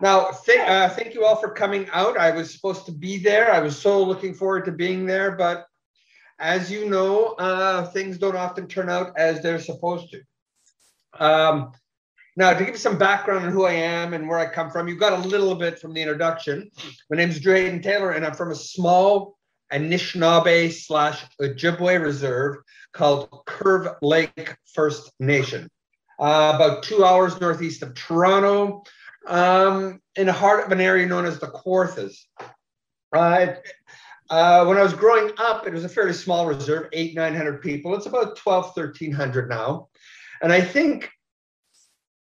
Now, th- uh, thank you all for coming out. I was supposed to be there. I was so looking forward to being there, but as you know, uh, things don't often turn out as they're supposed to. Um, now, to give you some background on who I am and where I come from, you got a little bit from the introduction. My name is Drew Hayden Taylor, and I'm from a small Anishinaabe slash Ojibwe reserve called Curve Lake First Nation, uh, about two hours northeast of Toronto, um, in the heart of an area known as the Kawarthas. Uh, uh, when I was growing up, it was a fairly small reserve, eight, 900 people. It's about 12, 1300 now. And I think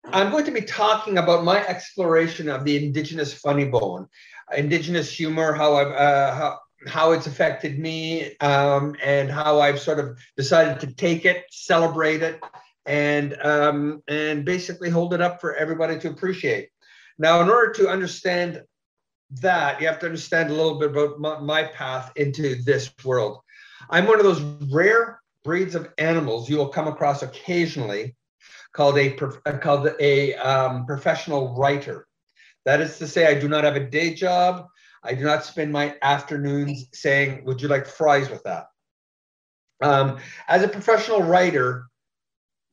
I'm going to be talking about my exploration of the Indigenous funny bone, Indigenous humor, how I've, uh, how, how it's affected me, um, and how I've sort of decided to take it, celebrate it, and um, and basically hold it up for everybody to appreciate. Now, in order to understand that, you have to understand a little bit about my, path into this world. I'm one of those rare breeds of animals you will come across occasionally called a uh, called a um, professional writer. That is to say, I do not have a day job. I do not spend my afternoons saying, "Would you like fries with that?" Um, as a professional writer,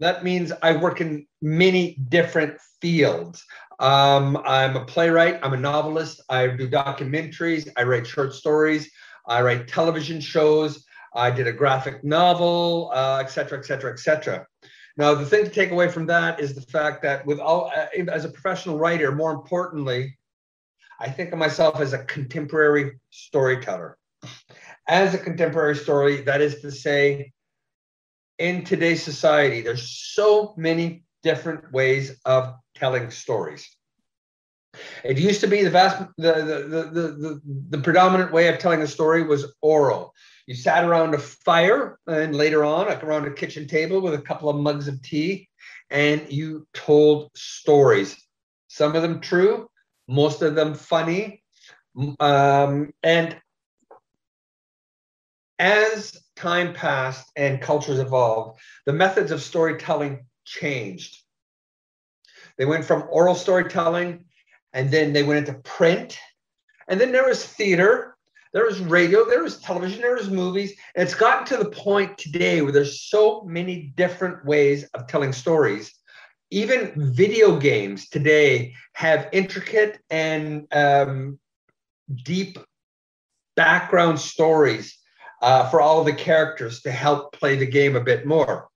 that means I work in many different fields. Um, I'm a playwright. I'm a novelist. I do documentaries. I write short stories. I write television shows. I did a graphic novel, uh, et cetera, et cetera, et cetera. Now, the thing to take away from that is the fact that with all, uh, as a professional writer, more importantly, I think of myself as a contemporary storyteller. As a contemporary story, that is to say, in today's society, there's so many different ways of telling stories. It used to be the vast, the, the, the, the, the predominant way of telling a story was oral. You sat around a fire and later on around a kitchen table with a couple of mugs of tea and you told stories. Some of them true, most of them funny. Um, and as time passed and cultures evolved, the methods of storytelling changed. They went from oral storytelling and then they went into print. And then there was theater, there was radio, there was television, there was movies. And it's gotten to the point today where there's so many different ways of telling stories. Even video games today have intricate and um, deep background stories uh, for all the characters to help play the game a bit more.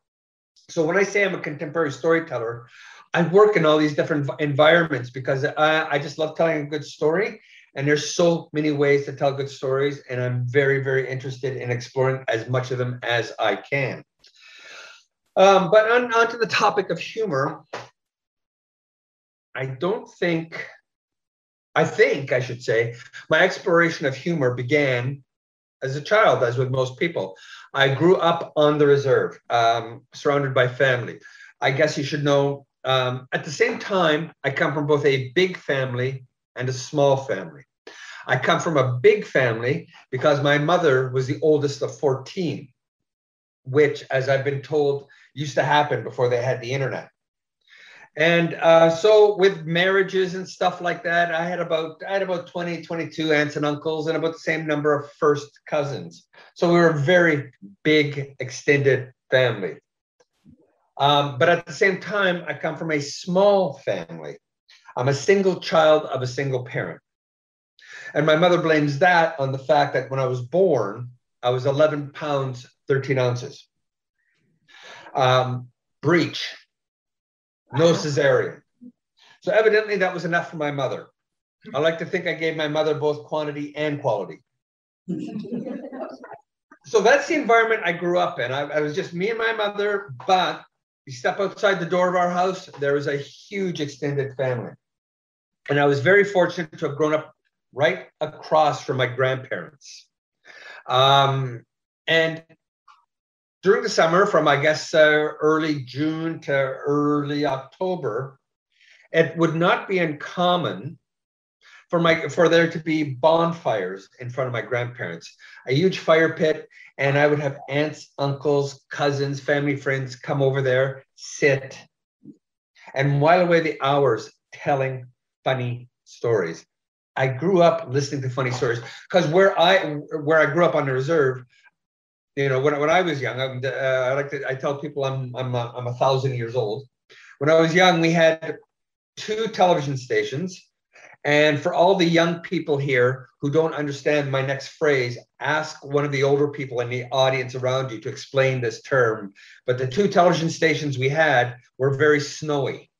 So when I say I'm a contemporary storyteller, I work in all these different environments because I, I just love telling a good story. And there's so many ways to tell good stories. And I'm very, very interested in exploring as much of them as I can. Um, but on, on to the topic of humor, I don't think, I think I should say, my exploration of humor began as a child, as with most people. I grew up on the reserve, um, surrounded by family. I guess you should know um, at the same time, I come from both a big family and a small family. I come from a big family because my mother was the oldest of 14, which, as I've been told, used to happen before they had the internet. And uh, so with marriages and stuff like that, I had about I had about 20, 22 aunts and uncles and about the same number of first cousins. So we were a very big extended family. Um, but at the same time, I come from a small family. I'm a single child of a single parent. And my mother blames that on the fact that when I was born, I was 11 pounds, 13 ounces. Um, breech, no cesarean. So evidently that was enough for my mother. I like to think I gave my mother both quantity and quality. so that's the environment I grew up in. I, I was just me and my mother, but you step outside the door of our house, there is a huge extended family. And I was very fortunate to have grown up right across from my grandparents. Um, and during the summer, from I guess uh, early June to early October, it would not be uncommon for my for there to be bonfires in front of my grandparents, a huge fire pit, and I would have aunts, uncles, cousins, family friends come over there, sit, and while away the hours telling funny stories. I grew up listening to funny stories because where I where I grew up on the reserve, you know, when, when I was young, uh, I like to I tell people I'm I'm a, I'm a thousand years old. When I was young, we had two television stations, and for all the young people here who don't understand my next phrase, ask one of the older people in the audience around you to explain this term. But the two television stations we had were very snowy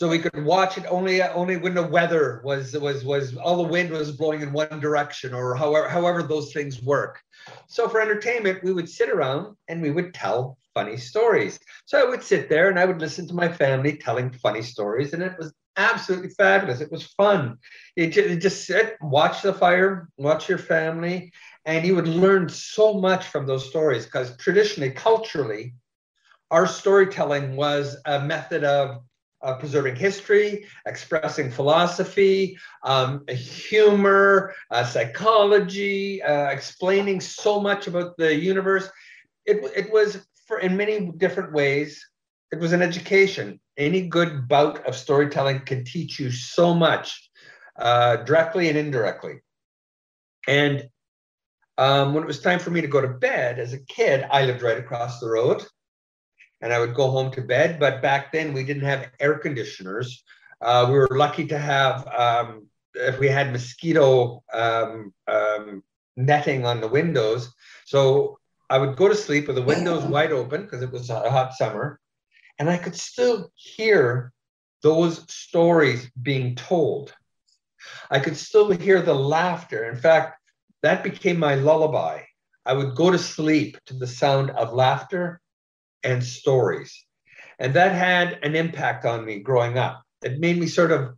so we could watch it. Only only when the weather was was was all the wind was blowing in one direction or however however those things work. So for entertainment we would sit around and we would tell funny stories. So i would sit there and i would listen to my family telling funny stories and it was absolutely fabulous. It was fun. You just, sit watch the fire watch your family and you would learn so much from those stories because traditionally culturally our storytelling was a method of uh, preserving history, expressing philosophy, um, humor, uh, psychology, uh, explaining so much about the universe. It, it was for in many different ways. It was an education. Any good bout of storytelling can teach you so much, uh, directly and indirectly. And um, when it was time for me to go to bed as a kid, I lived right across the road and I would go home to bed. But back then we didn't have air conditioners. Uh, we were lucky to have um, if we had mosquito um, um, netting on the windows. So I would go to sleep with the windows wide open because it was a hot summer, and I could still hear those stories being told. I could still hear the laughter. In fact, that became my lullaby. I would go to sleep to the sound of laughter and stories. And that had an impact on me growing up. It made me sort of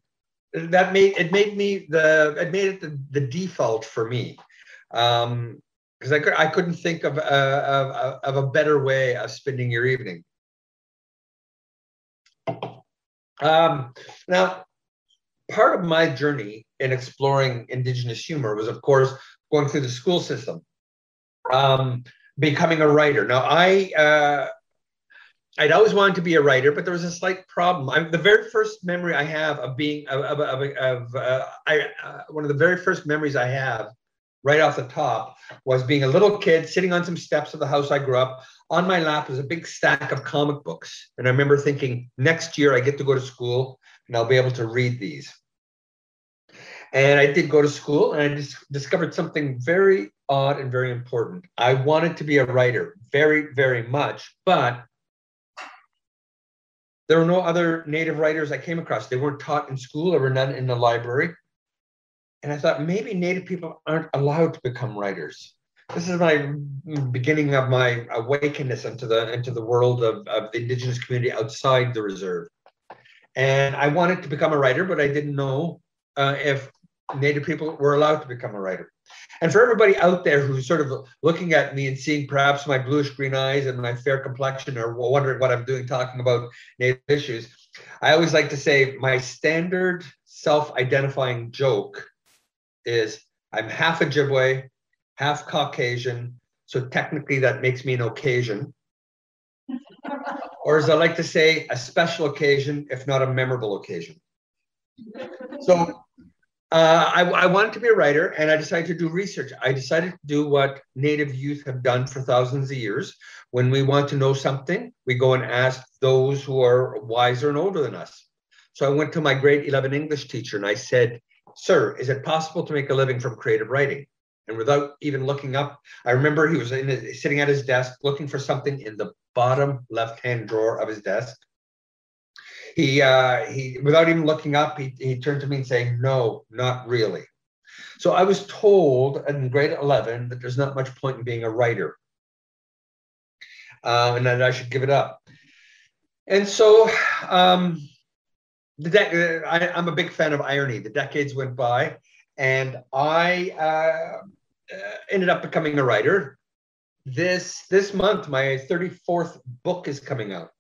that made it made me the it made it the, the default for me um because I, could, I couldn't think of a, of, of a better way of spending your evening um, now part of my journey in exploring indigenous humor was of course going through the school system um, becoming a writer now i uh, I'd always wanted to be a writer, but there was a slight problem. I'm, the very first memory I have of being of, of, of, of uh, I, uh, one of the very first memories I have, right off the top, was being a little kid sitting on some steps of the house I grew up. On my lap was a big stack of comic books, and I remember thinking, next year I get to go to school and I'll be able to read these. And I did go to school, and I just discovered something very odd and very important. I wanted to be a writer, very, very much, but there were no other native writers I came across. They weren't taught in school, there were none in the library. And I thought maybe native people aren't allowed to become writers. This is my beginning of my awakeness into the into the world of, of the indigenous community outside the reserve. And I wanted to become a writer, but I didn't know uh, if native people were allowed to become a writer. And for everybody out there who's sort of looking at me and seeing perhaps my bluish green eyes and my fair complexion or wondering what I'm doing talking about native issues, I always like to say my standard self identifying joke is I'm half Ojibwe, half Caucasian. So technically that makes me an occasion. or as I like to say, a special occasion, if not a memorable occasion. So uh, I, I, wanted to be a writer and I decided to do research. I decided to do what Native youth have done for thousands of years. When we want to know something, we go and ask those who are wiser and older than us. So I went to my grade 11 English teacher and I said, Sir, is it possible to make a living from creative writing? And without even looking up, I remember he was sitting at his desk looking for something in the bottom left hand drawer of his desk he uh, he without even looking up, he, he turned to me and saying, "No, not really." So I was told in grade 11 that there's not much point in being a writer, uh, and that I should give it up. And so um, the de- I, am a big fan of irony. The decades went by, and I uh, uh ended up becoming a writer. This this month, my 34th book is coming out.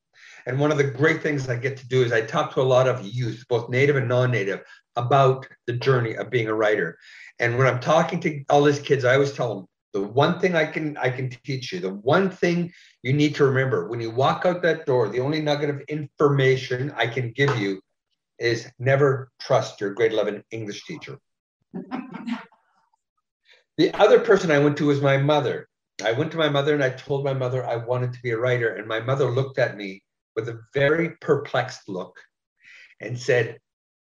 And one of the great things I get to do is I talk to a lot of youth, both native and non-native, about the journey of being a writer. And when I'm talking to all these kids, I always tell them the one thing I can I can teach you, the one thing you need to remember when you walk out that door, the only nugget of information I can give you is never trust your grade 11 English teacher. the other person I went to was my mother. I went to my mother and I told my mother I wanted to be a writer. And my mother looked at me with a very perplexed look and said,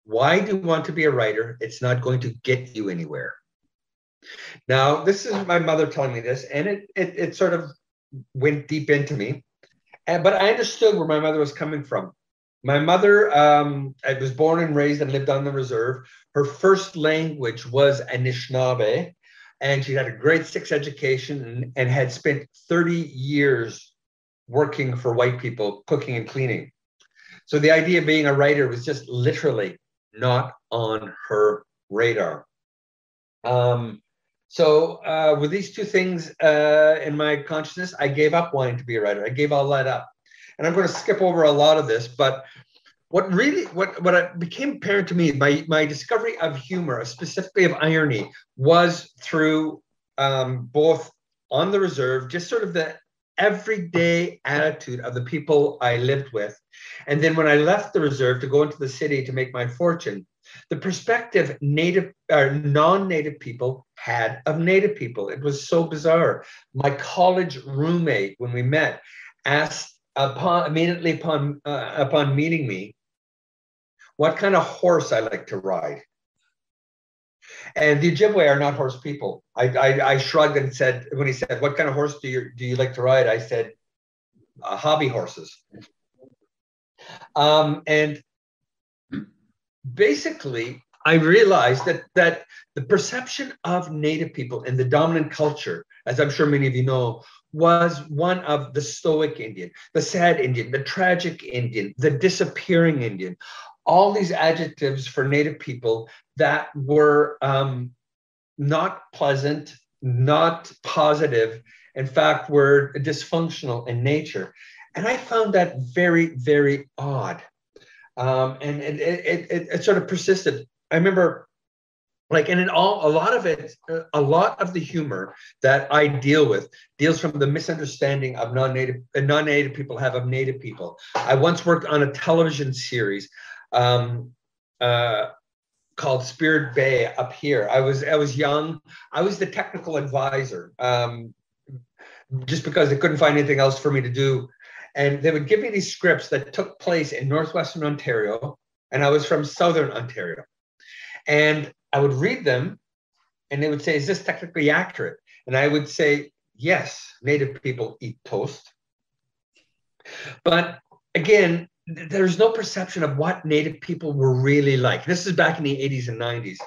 Why do you want to be a writer? It's not going to get you anywhere. Now, this is my mother telling me this, and it, it, it sort of went deep into me. And, but I understood where my mother was coming from. My mother, um, I was born and raised and lived on the reserve. Her first language was Anishinaabe, and she had a grade six education and, and had spent 30 years working for white people, cooking and cleaning. So the idea of being a writer was just literally not on her radar. Um, so uh, with these two things uh, in my consciousness, I gave up wanting to be a writer. I gave all that up. And I'm going to skip over a lot of this, but what really what what became apparent to me my my discovery of humor specifically of irony was through um, both on the reserve just sort of the everyday attitude of the people i lived with. And then when i left the reserve to go into the city to make my fortune the perspective native or non-native people had of native people. It was so bizarre. My college roommate when we met asked upon immediately upon uh, upon meeting me what kind of horse I like to ride. And the Ojibwe are not horse people. I, I, I, shrugged and said, when he said, what kind of horse do you, do you like to ride? I said, uh, hobby horses. Um, and basically, I realized that, that the perception of Native people in the dominant culture, as I'm sure many of you know, was one of the stoic Indian, the sad Indian, the tragic Indian, the disappearing Indian, all these adjectives for Native people that were um, not pleasant, not positive, in fact, were dysfunctional in nature. And I found that very, very odd. Um, and it, it, it, it, sort of persisted. I remember, like, and in all, a lot of it, a lot of the humor that I deal with deals from the misunderstanding of non-native, non-native people have of native people. I once worked on a television series um, uh, called Spirit Bay up here. I was I was young. I was the technical advisor, um, just because they couldn't find anything else for me to do, and they would give me these scripts that took place in northwestern Ontario, and I was from southern Ontario, and I would read them, and they would say, "Is this technically accurate?" And I would say, "Yes, Native people eat toast." But again, there's no perception of what Native people were really like. This is back in the 80s and 90s.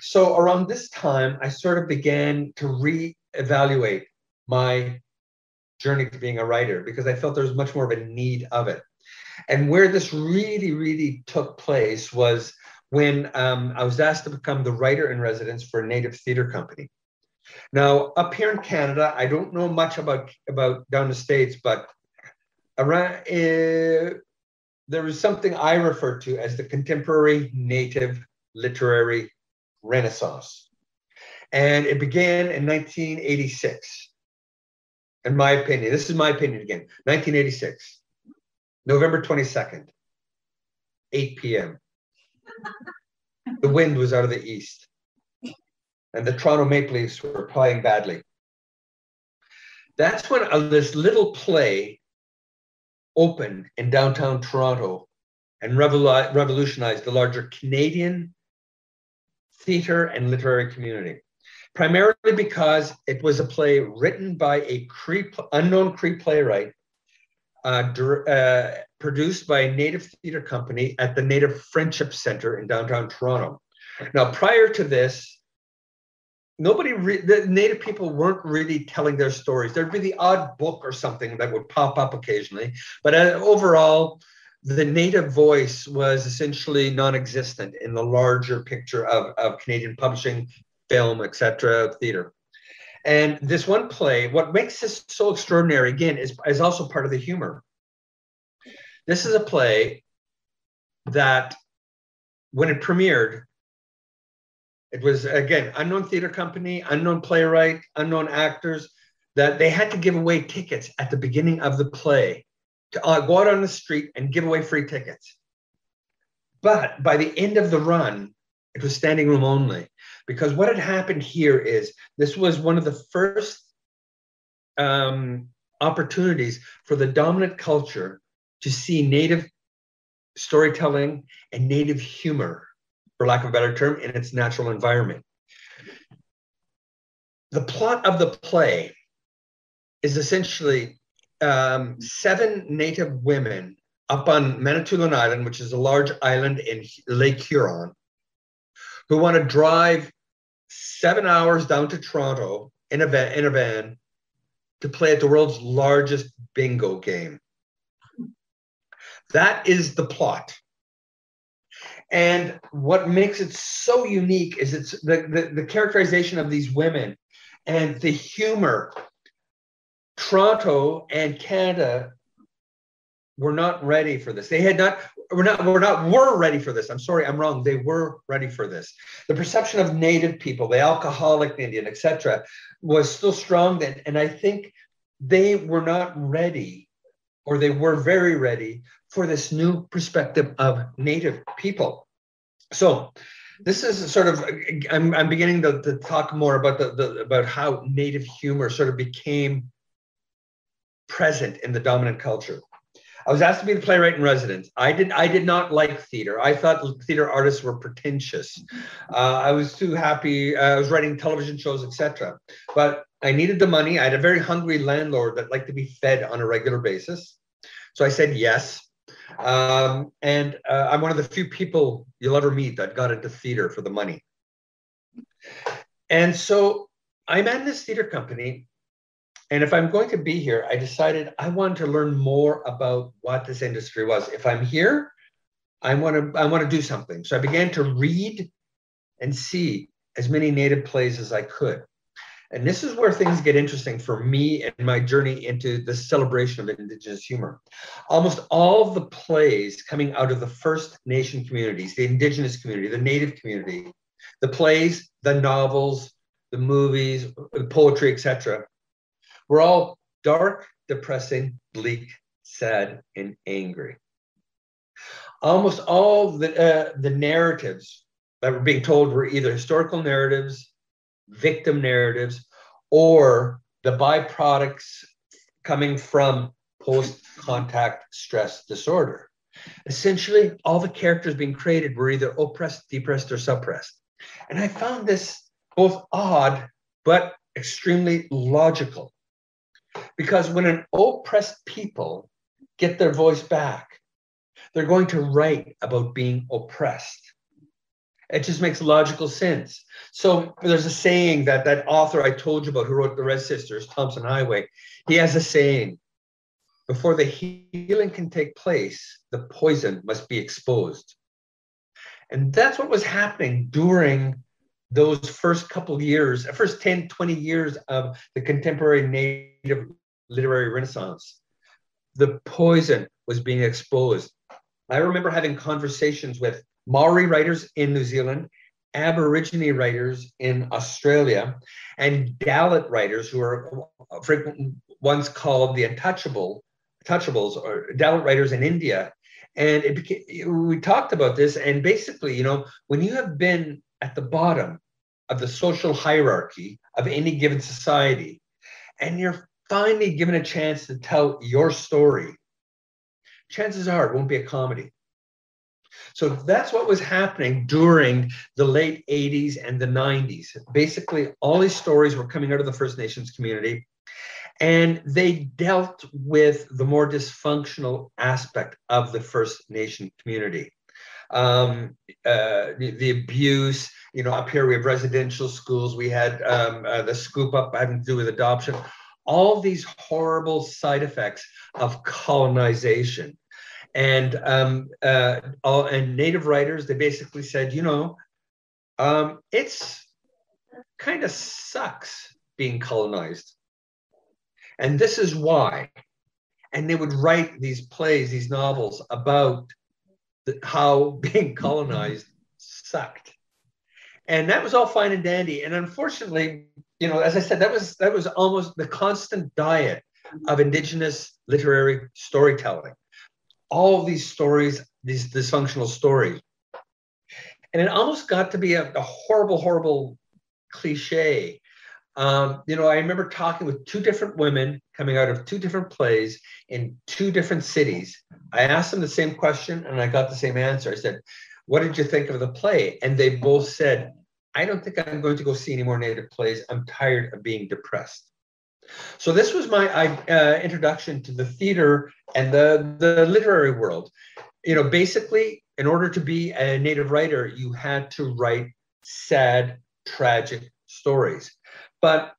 So around this time, I sort of began to reevaluate my journey to being a writer because I felt there was much more of a need of it. And where this really, really took place was when um, I was asked to become the writer in residence for a Native theater company. Now, up here in Canada, I don't know much about about down the states, but around uh, there was something I refer to as the contemporary native literary renaissance. And it began in 1986. In my opinion, this is my opinion again, 1986, November 22nd, 8 p.m. the wind was out of the east, and the Toronto Maple Leafs were playing badly. That's when uh, this little play opened in downtown Toronto and revolutionized the larger Canadian theater and literary community. Primarily because it was a play written by a Cree, unknown Cree playwright, uh, uh, produced by a Native theater company at the Native Friendship Center in downtown Toronto. Now, prior to this, nobody re- the native people weren't really telling their stories. There'd be the odd book or something that would pop up occasionally but uh, overall the native voice was essentially non-existent in the larger picture of, of canadian publishing film etc theater. And this one play what makes this so extraordinary again is, is also part of the humor. This is a play that when it premiered it was again unknown theater company, unknown playwright, unknown actors. That they had to give away tickets at the beginning of the play to uh, go out on the street and give away free tickets. But by the end of the run, it was standing room only because what had happened here is this was one of the first um, opportunities for the dominant culture to see native storytelling and native humor, for lack of a better term, in its natural environment. The plot of the play is essentially um, seven native women up on Manitoulin Island, which is a large island in Lake Huron, who want to drive seven hours down to Toronto in a van, in a van to play at the world's largest bingo game. That is the plot. And what makes it so unique is it's the, the, the characterization of these women and the humor. Toronto and Canada were not ready for this. They had not, we're not, we're not, were ready for this. I'm sorry, I'm wrong. They were ready for this. The perception of Native people, the alcoholic Indian, etc., was still strong then. And I think they were not ready, or they were very ready for this new perspective of Native people. So this is sort of I'm, I'm beginning to, to talk more about the, the about how Native humor sort of became present in the dominant culture. I was asked to be the playwright in residence. I did. I did not like theater. I thought theater artists were pretentious. Uh, I was too happy. Uh, I was writing television shows, etc. But I needed the money. I had a very hungry landlord that liked to be fed on a regular basis. So I said yes. Um, and uh, I'm one of the few people you'll ever meet that got into theater for the money. And so I'm at this theater company and if I'm going to be here, I decided I wanted to learn more about what this industry was. If I'm here, I want to I want to do something. So I began to read and see as many native plays as I could. And this is where things get interesting for me and my journey into the celebration of Indigenous humor. Almost all of the plays coming out of the First Nation communities, the Indigenous community, the Native community, the plays, the novels, the movies, the poetry, etc., we're all dark, depressing, bleak, sad, and angry. Almost all the, uh, the narratives that were being told were either historical narratives, victim narratives, or the byproducts coming from post contact stress disorder. Essentially, all the characters being created were either oppressed, depressed, or suppressed. And I found this both odd but extremely logical. Because when an oppressed people get their voice back, they're going to write about being oppressed. It just makes logical sense. So there's a saying that that author I told you about who wrote The Rez Sisters, Tomson Highway, he has a saying before the healing can take place, the poison must be exposed. And that's what was happening during those first couple years, first 10, 20 years of the contemporary native literary renaissance. The poison was being exposed. I remember having conversations with Maori writers in New Zealand, Aborigine writers in Australia, and Dalit writers who are frequent once called the untouchable, touchables or Dalit writers in India. And it became, we talked about this, and basically, you know, when you have been at the bottom of the social hierarchy of any given society, and you're finally given a chance to tell your story, chances are it won't be a comedy. So that's what was happening during the late 80s and the 90s. Basically, all these stories were coming out of the First Nations community, and they dealt with the more dysfunctional aspect of the First Nation community. Um, uh, the, the, abuse, you know, up here we have residential schools, we had um, uh, the scoop up having to do with adoption all these horrible side effects of colonization. And um, uh, all, and native writers, they basically said, you know, um, it's kind of sucks being colonized. And this is why. And they would write these plays, these novels about the, how being colonized sucked. And that was all fine and dandy. And unfortunately, you know, as I said, that was that was almost the constant diet of indigenous literary storytelling. All these stories, these dysfunctional stories, And it almost got to be a, a horrible, horrible cliche. Um, you know, I remember talking with two different women coming out of two different plays in two different cities. I asked them the same question and I got the same answer. I said, What did you think of the play? And they both said, I don't think I'm going to go see any more Native plays. I'm tired of being depressed. So this was my uh, introduction to the theater and the, the literary world. You know, basically, in order to be a Native writer, you had to write sad, tragic stories. But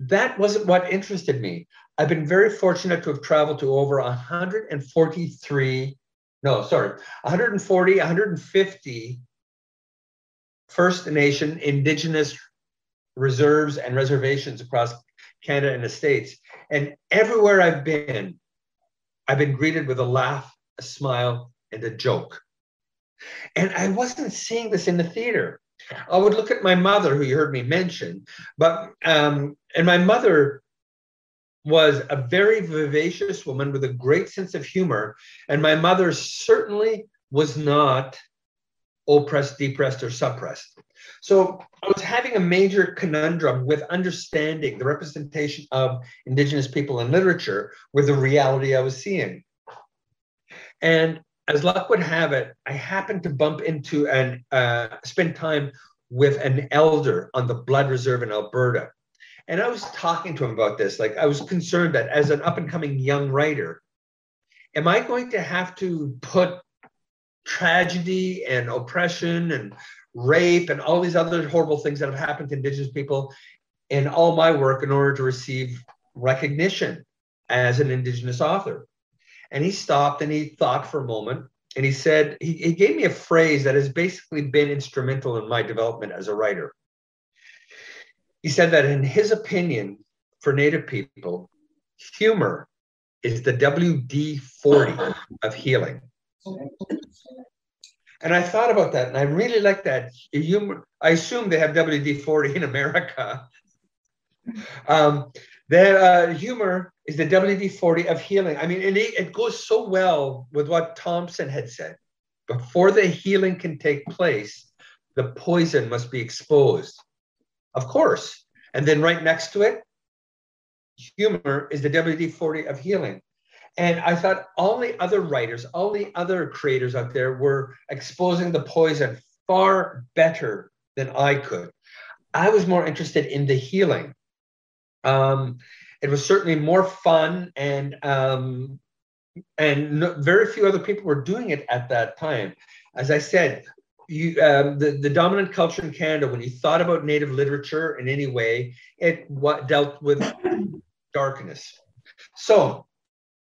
that wasn't what interested me. I've been very fortunate to have traveled to over 143, no, sorry, 140, 150 First Nation Indigenous reserves and reservations across Canada and the States. And everywhere I've been, I've been greeted with a laugh, a smile, and a joke. And I wasn't seeing this in the theater. I would look at my mother, who you heard me mention, but um, and my mother was a very vivacious woman with a great sense of humor, and my mother certainly was not oppressed, depressed, or suppressed. So I was having a major conundrum with understanding the representation of Indigenous people in literature with the reality I was seeing. And as luck would have it, I happened to bump into and uh, spend time with an elder on the Blood Reserve in Alberta. And I was talking to him about this. Like, I was concerned that as an up and coming young writer, am I going to have to put tragedy and oppression and rape and all these other horrible things that have happened to Indigenous people in all my work in order to receive recognition as an Indigenous author. And he stopped and he thought for a moment and he said, he, he gave me a phrase that has basically been instrumental in my development as a writer. He said that in his opinion, for Native people, humor is the WD 40 of healing. And I thought about that, and I really like that. Humor, I assume they have WD 40 in America. Um, their uh, humor is the WD 40 of healing. I mean, it, it goes so well with what Tomson had said. Before the healing can take place, the poison must be exposed. Of course. And then right next to it, humor is the WD 40 of healing. And I thought all the other writers, all the other creators out there were exposing the poison far better than I could. I was more interested in the healing. Um, it was certainly more fun, and um, and no, very few other people were doing it at that time. As I said, you, um, the, the dominant culture in Canada, when you thought about Native literature in any way, it what dealt with darkness. So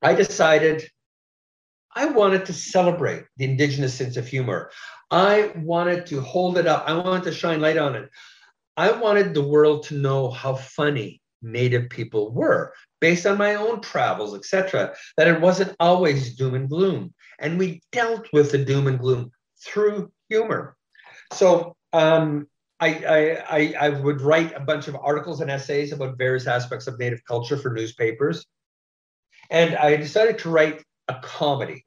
I decided I wanted to celebrate the Indigenous sense of humor. I wanted to hold it up. I wanted to shine light on it. I wanted the world to know how funny Native people were, based on my own travels, etc. That it wasn't always doom and gloom, and we dealt with the doom and gloom through humor. So um, I, I, I would write a bunch of articles and essays about various aspects of Native culture for newspapers. And I decided to write a comedy,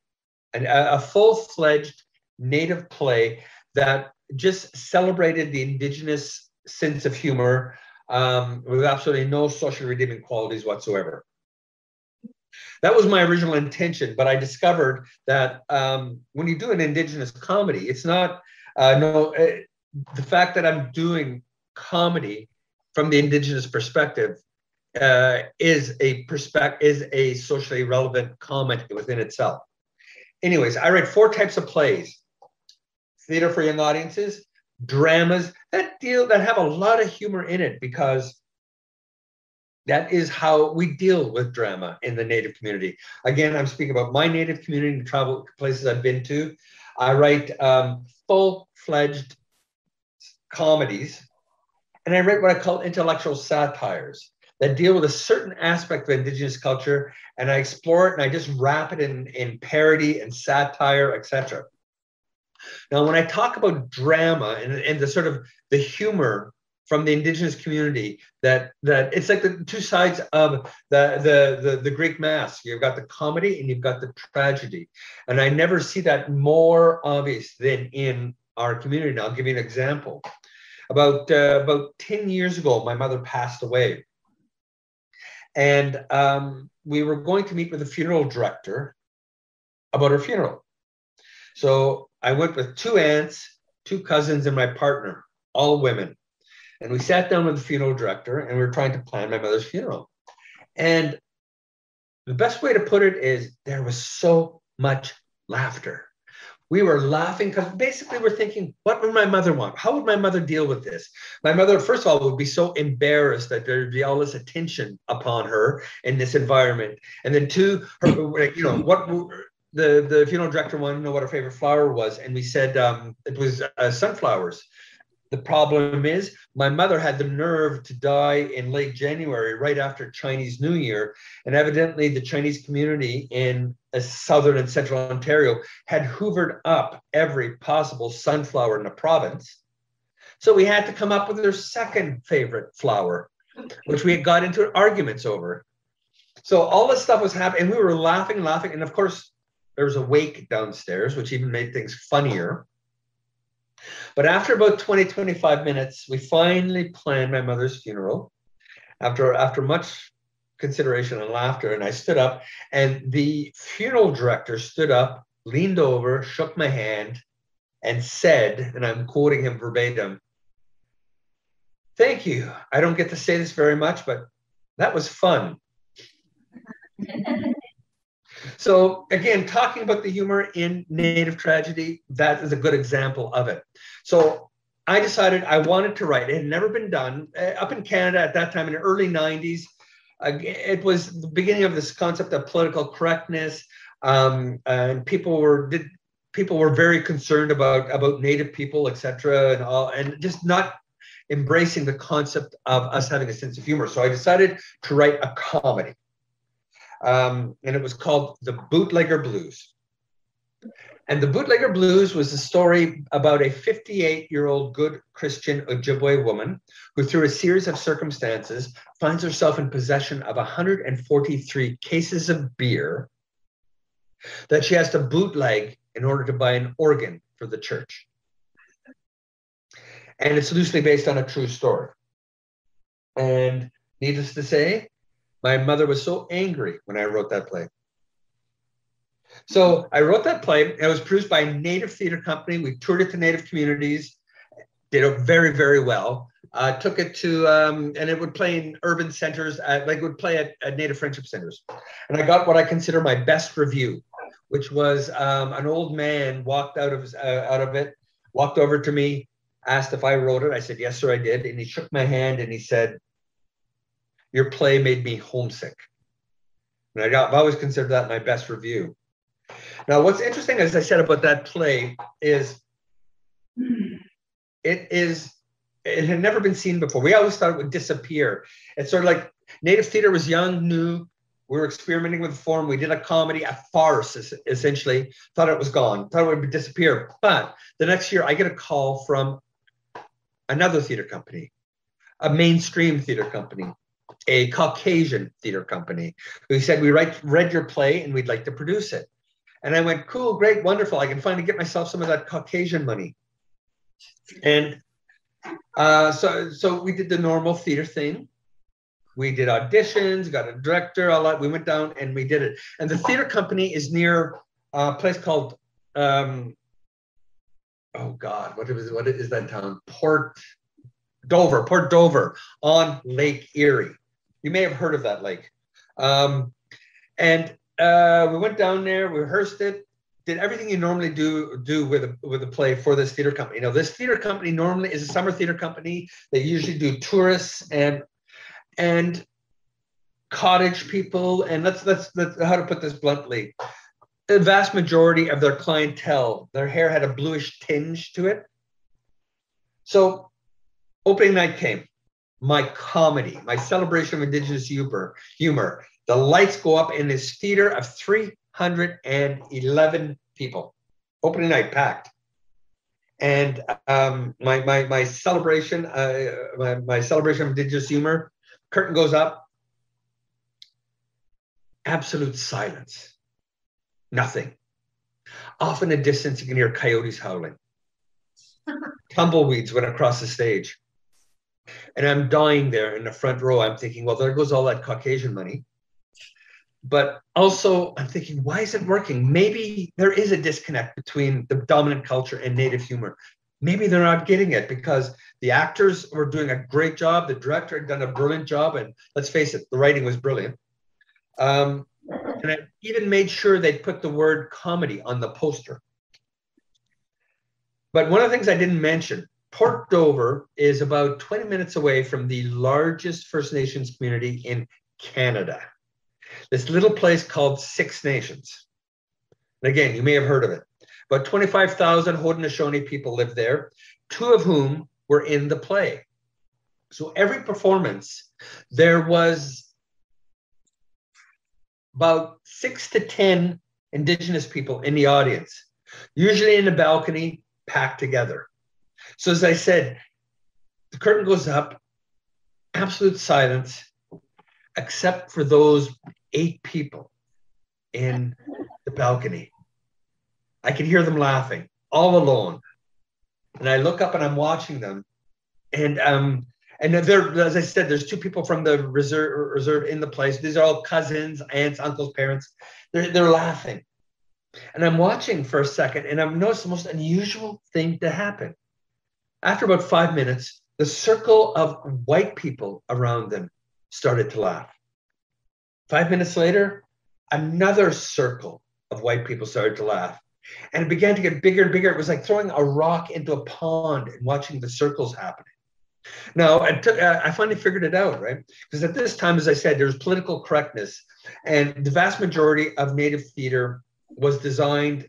an, a full fledged native play that just celebrated the indigenous sense of humor um, with absolutely no social redeeming qualities whatsoever. That was my original intention, but I discovered that um, when you do an indigenous comedy, it's not uh, no uh, the fact that I'm doing comedy from the indigenous perspective uh, is a perspective is a socially relevant comment within itself. Anyways, I write four types of plays: theater for young audiences, dramas that deal that have a lot of humor in it because that is how we deal with drama in the native community. Again, I'm speaking about my native community and travel places I've been to. I write um, full-fledged comedies, and I write what I call intellectual satires that deal with a certain aspect of indigenous culture and i explore it and i just wrap it in, in parody and satire etc now when i talk about drama and, and the sort of the humor from the indigenous community that that it's like the two sides of the, the the the greek mass you've got the comedy and you've got the tragedy and i never see that more obvious than in our community. And I'll give you an example. About uh, about ten years ago, my mother passed away, and um, we were going to meet with the funeral director about her funeral. So I went with two aunts, two cousins, and my partner, all women. And we sat down with the funeral director and we were trying to plan my mother's funeral. And the best way to put it is there was so much laughter. We were laughing because basically we're thinking, what would my mother want? How would my mother deal with this? My mother, first of all, would be so embarrassed that there'd be all this attention upon her in this environment. And then two, her, you know, what the the funeral director wanted to know what her favorite flower was, and we said um, it was uh, sunflowers. The problem is, my mother had the nerve to die in late January, right after Chinese New Year. And evidently, the Chinese community in uh, southern and central Ontario had hoovered up every possible sunflower in the province. So we had to come up with her second favorite flower, which we had got into arguments over. So all this stuff was happening, and we were laughing, laughing. And of course, there was a wake downstairs, which even made things funnier. But after about 20, 25 minutes, we finally planned my mother's funeral. After, after much consideration and laughter, and I stood up, and the funeral director stood up, leaned over, shook my hand, and said, and I'm quoting him verbatim, Thank you. I don't get to say this very much, but that was fun. So again, talking about the humor in Native tragedy, that is a good example of it. So I decided I wanted to write. It had never been done uh, up in Canada at that time in the early 90s. Uh, it was the beginning of this concept of political correctness, um, and people were did people were very concerned about about Native people, etc., and all, and just not embracing the concept of us having a sense of humor. So I decided to write a comedy um, and it was called The Bootlegger Blues. And The Bootlegger Blues was a story about a 58 year old good Christian Ojibwe woman who, through a series of circumstances, finds herself in possession of 143 cases of beer that she has to bootleg in order to buy an organ for the church. And it's loosely based on a true story. And needless to say, my mother was so angry when I wrote that play. So I wrote that play. It was produced by a Native theater company. We toured it to Native communities, did it very, very well. Uh, took it to, um, and it would play in urban centers, uh, like it would play at, at, Native friendship centers. And I got what I consider my best review, which was um, an old man walked out of uh, out of it, walked over to me, asked if I wrote it. I said yes, sir, I did. And he shook my hand and he said, your play made me homesick. And I got, I've always considered that my best review. Now, what's interesting, as I said about that play, is it is it had never been seen before. We always thought it would disappear. It's sort of like Native theater was young, new. We were experimenting with form. We did a comedy, a farce, essentially. Thought it was gone. Thought it would disappear. But the next year, I get a call from another theater company, a mainstream theater company, a Caucasian theater company who said, We write, read your play and we'd like to produce it. And I went, Cool, great, wonderful. I can finally get myself some of that Caucasian money. And uh, so, so we did the normal theater thing. We did auditions, got a director, all that. We went down and we did it. And the theater company is near a place called, um, oh God, what is, what is that town? Port Dover, Port Dover on Lake Erie. You may have heard of that lake. Um, and uh, we went down there, we rehearsed it, did everything you normally do do with a with a play for this theater company. Now, this theater company normally is a summer theater company. They usually do tourists and and cottage people. And let's let's, let's how to put this bluntly. The vast majority of their clientele, their hair had a bluish tinge to it. So opening night came my comedy, my celebration of Indigenous humor. humor. The lights go up in this theater of 311 people. Opening night packed. And um, my, my, my celebration, uh, my, my celebration of Indigenous humor, curtain goes up. Absolute silence. Nothing. Off in the distance, you can hear coyotes howling. tumbleweeds went across the stage. And I'm dying there in the front row. I'm thinking, well, there goes all that Caucasian money. But also, I'm thinking, why is it working? Maybe there is a disconnect between the dominant culture and native humor. Maybe they're not getting it because the actors were doing a great job. The director had done a brilliant job. And let's face it, the writing was brilliant. Um, and I even made sure they put the word comedy on the poster. But one of the things I didn't mention Port Dover is about 20 minutes away from the largest First Nations community in Canada. This little place called Six Nations. And again, you may have heard of it. About 25,000 Haudenosaunee people live there, two of whom were in the play. So every performance, there was about six to 10 Indigenous people in the audience, usually in the balcony, packed together. So, as I said, the curtain goes up, absolute silence, except for those eight people in the balcony. I can hear them laughing all alone. And I look up and I'm watching them. And um, and there, as I said, there's two people from the reserve reserve in the place. These are all cousins, aunts, uncles, parents. They're they're laughing. And I'm watching for a second, and I've noticed the most unusual thing to happen. After about five minutes, the circle of white people around them started to laugh. Five minutes later, another circle of white people started to laugh. And it began to get bigger and bigger. It was like throwing a rock into a pond and watching the circles happening. Now, I, took, uh, I finally figured it out, right? Because at this time, as I said, there's political correctness, and the vast majority of Native theater was designed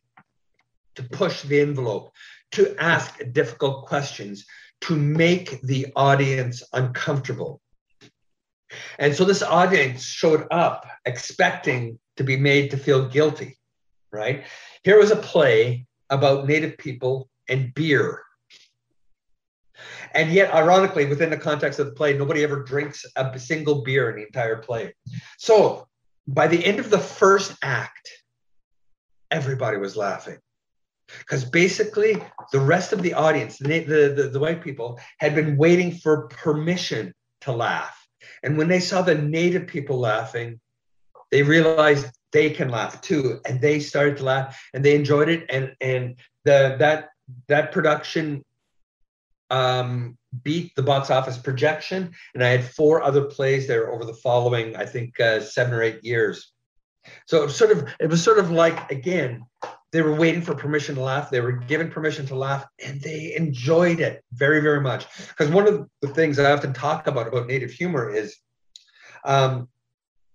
to push the envelope, to ask difficult questions, to make the audience uncomfortable. And so this audience showed up expecting to be made to feel guilty, right? Here was a play about Native people and beer. And yet, ironically, within the context of the play, nobody ever drinks a single beer in the entire play. So by the end of the first act, everybody was laughing because basically the rest of the audience the, the, the, the, white people had been waiting for permission to laugh. And when they saw the native people laughing they realized they can laugh too and they started to laugh and they enjoyed it and and the that that production um, beat the box office projection and i had four other plays there over the following i think uh, seven or eight years. So it sort of it was sort of like again they were waiting for permission to laugh. They were given permission to laugh, and they enjoyed it very very much. Because one of the things I often talk about about native humor is. Um,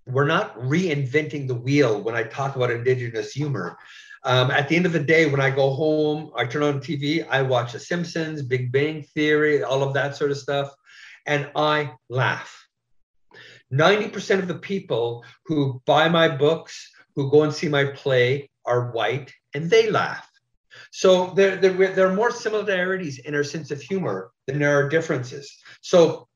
we're not reinventing the wheel when I talk about indigenous humor. Um, at the end of the day, when I go home, I turn on TV, I watch The Simpsons, Big Bang Theory, all of that sort of stuff, and I laugh. 90% of the people who buy my books, who go and see my play, are white and they laugh. So there, there, there are more similarities in our sense of humor than there are differences. So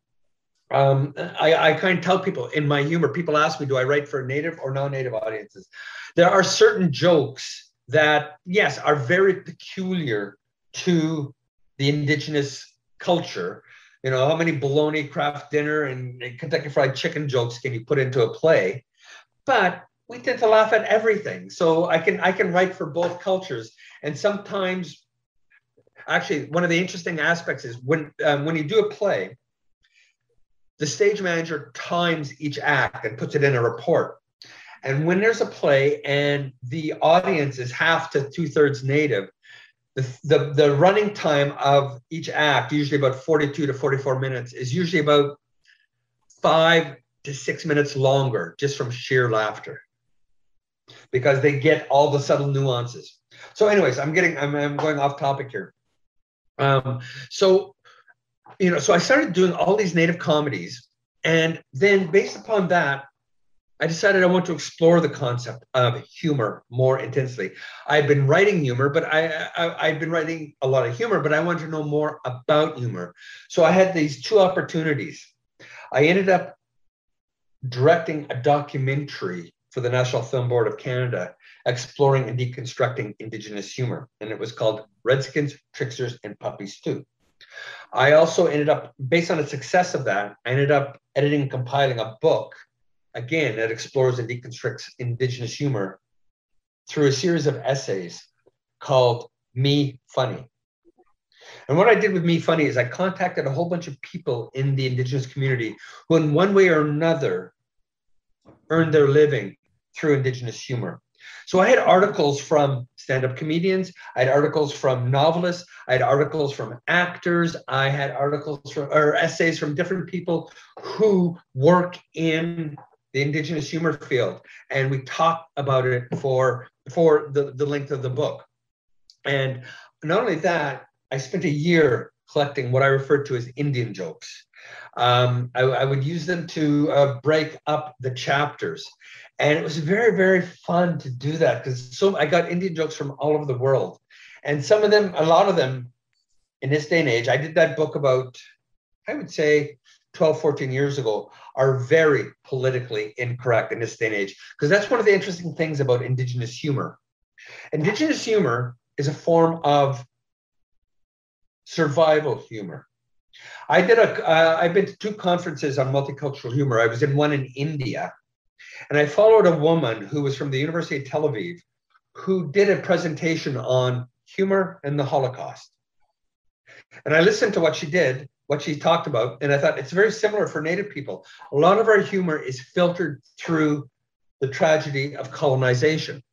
um, I, I kind of tell people in my humor, people ask me, do I write for native or non-native audiences? There are certain jokes that, yes, are very peculiar to the indigenous culture you know, how many bologna Kraft Dinner and, Kentucky Fried Chicken jokes can you put into a play? But we tend to laugh at everything. So I can I can write for both cultures, and sometimes, actually, one of the interesting aspects is when um, when you do a play, the stage manager times each act and puts it in a report. And when there's a play and the audience is half to two thirds native, the, the, the running time of each act, usually about 42 to 44 minutes, is usually about five to six minutes longer just from sheer laughter because they get all the subtle nuances. So, anyways, I'm getting, I'm, I'm going off topic here. Um, so, you know, so I started doing all these native comedies. And then based upon that, I decided I want to explore the concept of humor more intensely. I've been writing humor, but I, I have been writing a lot of humor, but I wanted to know more about humor. So I had these two opportunities. I ended up directing a documentary for the National Film Board of Canada, exploring and deconstructing Indigenous humor. And it was called Redskins, Tricksters, and Puppy Stew. I also ended up, based on the success of that, I ended up editing and compiling a book, again, that explores and deconstructs Indigenous humor through a series of essays called Me Funny. And what I did with Me Funny is I contacted a whole bunch of people in the Indigenous community who, in one way or another, earned their living through Indigenous humor. So I had articles from stand up comedians, I had articles from novelists, I had articles from actors, I had articles from, or essays from different people who work in the Indigenous humor field. And we talked about it for, for the, the length of the book. And not only that, I spent a year collecting what I refer to as Indian jokes. Um, I, I, would use them to uh, break up the chapters. And it was very, very fun to do that because so I got Indian jokes from all over the world. And some of them, a lot of them in this day and age, I did that book about, I would say 12, 14 years ago, are very politically incorrect in this day and age. Because that's one of the interesting things about Indigenous humor. Indigenous humor is a form of survival humor. I did a. have uh, been to two conferences on multicultural humor. I was in one in India, and I followed a woman who was from the University of Tel Aviv, who did a presentation on humor and the Holocaust. And I listened to what she did, what she talked about, and I thought it's very similar for Native people. A lot of our humor is filtered through the tragedy of colonization.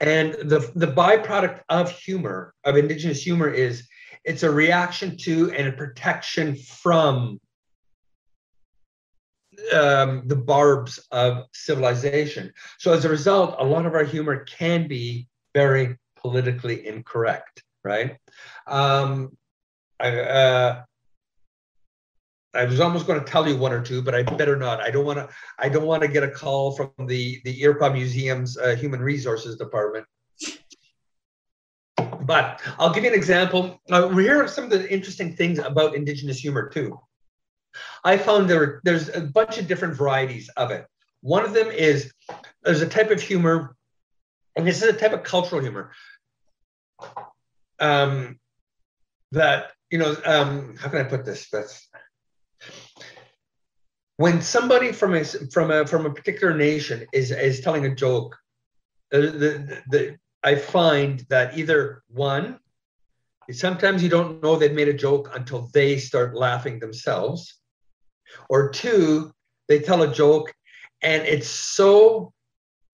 And the, the byproduct of humor, of Indigenous humor, is it's a reaction to and a protection from um, the barbs of civilization. So as a result, a lot of our humor can be very politically incorrect, right? Um, I, uh, I was almost going to tell you one or two, but I better not. I don't want to. I don't want to get a call from the the Iroquois Museum's uh, Human Resources Department but I'll give you an example. Uh, here are some of the interesting things about Indigenous humor, too. I found there there's a bunch of different varieties of it. One of them is there's a type of humor, and this is a type of cultural humor um, that you know. Um, how can I put this? That's when somebody from a from a from a particular nation is is telling a joke. The, the, the, I find that either one, sometimes you don't know they've made a joke until they start laughing themselves, or two, they tell a joke and it's so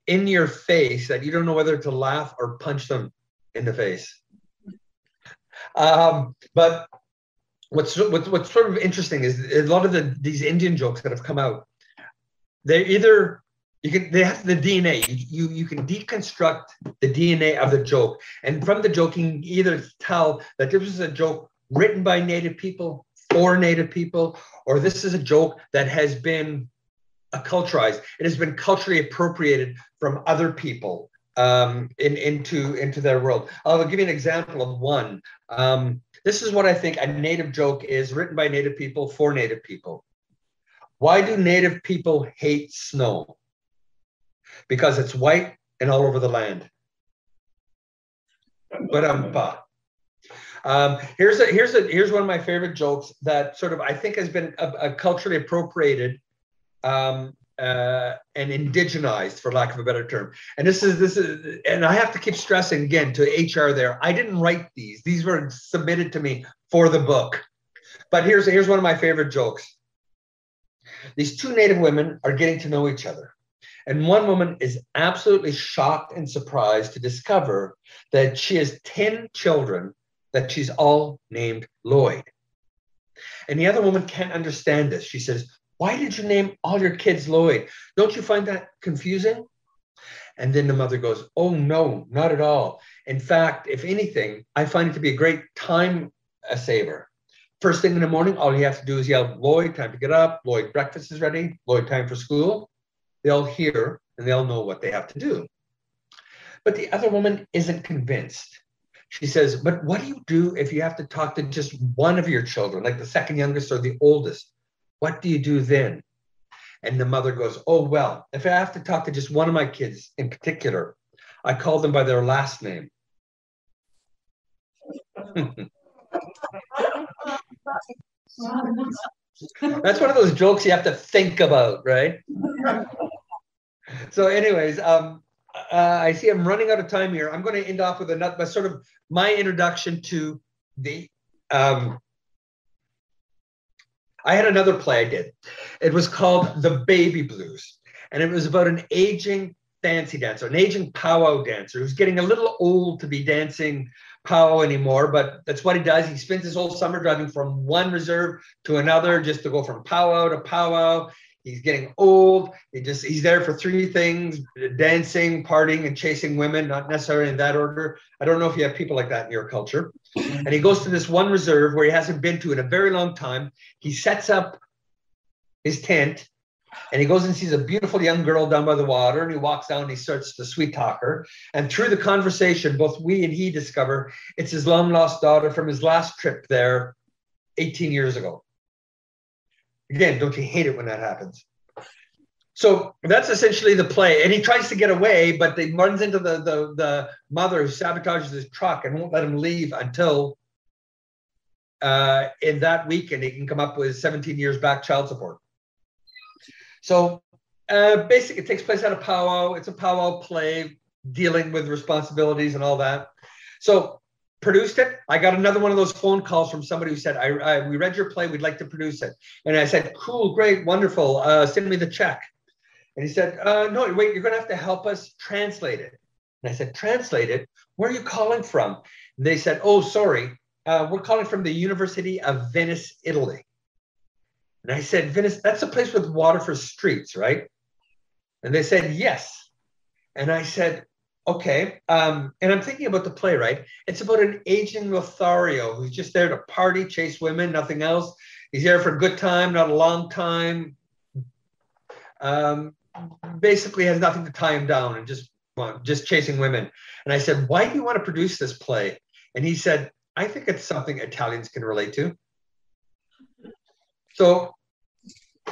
in your face that you don't know whether to laugh or punch them in the face. Um, but what's, what's what's sort of interesting is a lot of the these Indian jokes that have come out. They're either you can they have the dna you you can deconstruct the dna of the joke. And from the joke you can either tell that this is a joke written by native people for native people or this is a joke that has been acculturized. It has been culturally appropriated from other people um, in, into into their world. I'll give you an example of one. Um, this is what i think a native joke is written by native people for native people. Why do native people hate snow because it's white and all over the land. But um, um, here's a here's a here's one of my favorite jokes that sort of I think has been a, a culturally appropriated um, uh, and indigenized, for lack of a better term. And this is this is, and I have to keep stressing again to HR there. I didn't write these; these were submitted to me for the book. But here's here's one of my favorite jokes. These two Native women are getting to know each other. And one woman is absolutely shocked and surprised to discover that she has 10 children that she's all named Lloyd. And the other woman can't understand this. She says, Why did you name all your kids Lloyd? Don't you find that confusing? And then the mother goes, Oh, no, not at all. In fact, if anything, I find it to be a great time saver. First thing in the morning, all you have to do is yell, Lloyd, time to get up. Lloyd, breakfast is ready. Lloyd, time for school they'll hear and they'll know what they have to do. But the other woman isn't convinced. She says, But what do you do if you have to talk to just one of your children, like the second youngest or the oldest? What do you do then? And the mother goes, Oh, well, if I have to talk to just one of my kids in particular, I call them by their last name. That's one of those jokes you have to think about, right? so, anyways, um, uh, I see I'm running out of time here. I'm going to end off with another sort of my introduction to the. Um, I had another play I did. It was called The Baby Blues, and it was about an aging fancy dancer, an aging powwow dancer who's getting a little old to be dancing powwow anymore, but that's what he does. He spends his whole summer driving from one reserve to another just to go from powwow to powwow. He's getting old. He just he's there for three things: dancing, partying, and chasing women. Not necessarily in that order. I don't know if you have people like that in your culture. And he goes to this one reserve where he hasn't been to in a very long time. He sets up his tent and he goes and sees a beautiful young girl down by the water and he walks down and he starts to sweet talk her and through the conversation both we and he discover it's his long lost daughter from his last trip there 18 years ago. Again don't you hate it when that happens? So that's essentially the play. And he tries to get away but he runs into the the, the mother who sabotages his truck and won't let him leave until uh, in that weekend he can come up with 17 years back child support so uh, basically, it takes place at a powwow. It's a powwow play dealing with responsibilities and all that. So produced it. I got another one of those phone calls from somebody who said, I, I we read your play. We'd like to produce it. And I said, cool, great, wonderful. Uh, send me the check. And he said, uh, no, wait, you're going to have to help us translate it. And I said, translate it? Where are you calling from? And they said, oh, sorry. Uh, we're calling from the University of Venice, Italy. And I said, Venice, that's a place with water for streets, right? And they said, yes. And I said, okay. Um, and I'm thinking about the play, right? It's about an aging Lothario who's just there to party, chase women, nothing else. He's there for a good time, not a long time. Um, basically has nothing to tie him down and just well, just chasing women. And I said, why do you want to produce this play? And he said, I think it's something Italians can relate to. So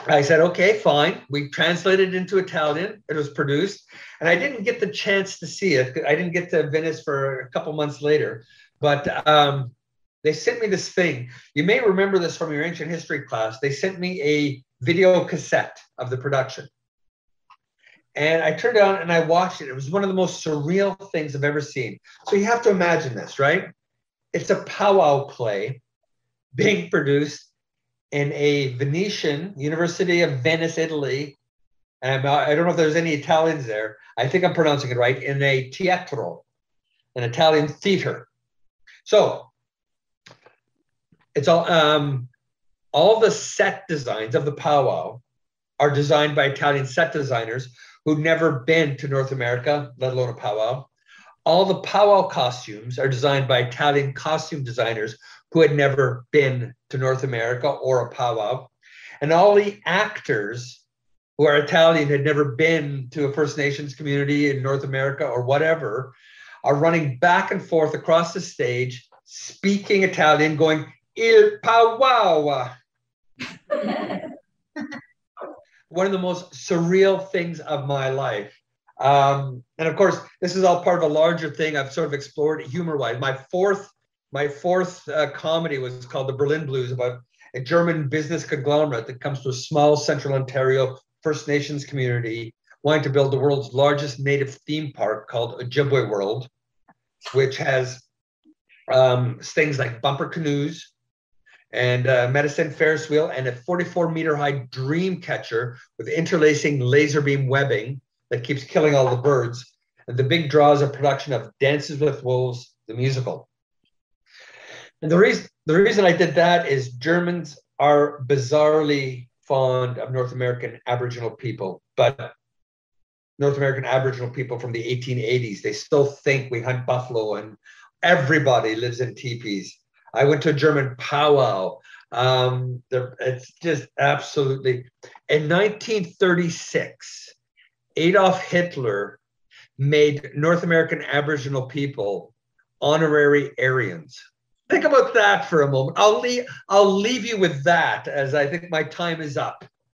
I said, okay, fine. We translated into Italian. It was produced, and I didn't get the chance to see it. I didn't get to Venice for a couple months later, but um, they sent me this thing. You may remember this from your ancient history class. They sent me a video cassette of the production. And I turned it on and I watched it. It was one of the most surreal things I've ever seen. So you have to imagine this, right? It's a powwow play being produced in a Venetian University of Venice, Italy. And I don't know if there's any Italians there. I think I'm pronouncing it right. In a teatro, an Italian theater. So it's all um, all the set designs of the powwow are designed by Italian set designers who've never been to North America, let alone a powwow. All the powwow costumes are designed by Italian costume designers who had never been to North America or a powwow. And all the actors who are Italian had never been to a First Nations community in North America or whatever are running back and forth across the stage, speaking Italian, going, Il powwow. One of the most surreal things of my life. Um, and of course, this is all part of a larger thing I've sort of explored humor wise. My fourth my fourth uh, comedy was called the Berlin Blues about a German business conglomerate that comes to a small central Ontario First Nations community wanting to build the world's largest native theme park called Ojibwe World, which has um, things like bumper canoes and uh, medicine Ferris wheel and a 44 meter high dream catcher with interlacing laser beam webbing that keeps killing all the birds. And the big draw is a production of Dances with Wolves, the musical. And the reason the reason I did that is Germans are bizarrely fond of North American Aboriginal people, but North American Aboriginal people from the 1880s, they still think we hunt buffalo and everybody lives in teepees. I went to a German powwow. Um, it's just absolutely. In 1936, Adolf Hitler made North American Aboriginal people honorary Aryans. Think about that for a moment. I'll leave, I'll leave you with that as I think my time is up.